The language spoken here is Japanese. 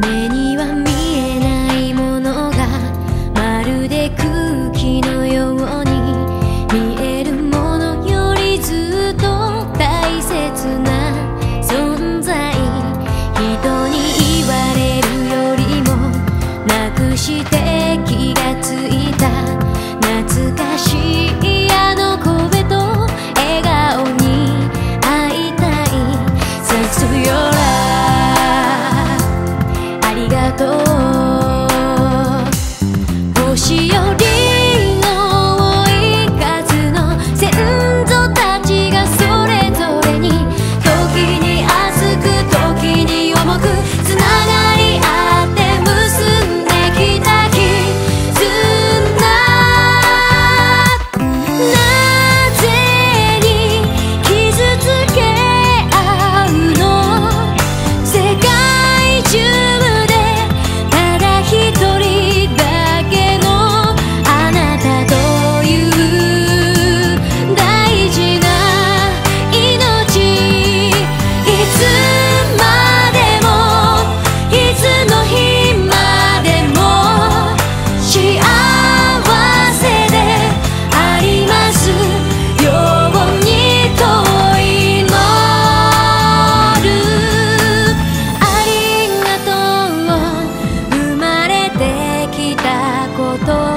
目には見えないものがまるで空気のように見えるものよりずっと大切な存在。人に言われるよりもなくして気がついた懐かしいあの声と笑顔に会いたい。todo. こと